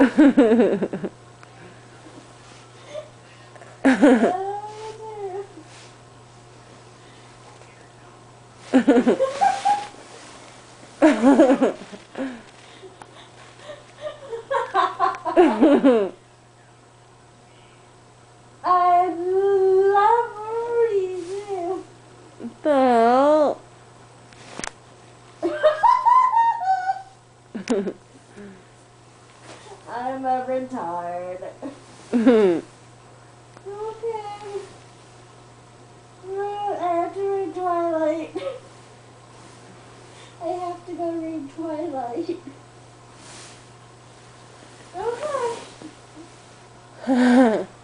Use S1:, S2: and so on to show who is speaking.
S1: I love reading.
S2: Phil.
S1: I'm a retard. Okay. I have to read Twilight. I have to go read Twilight. Okay.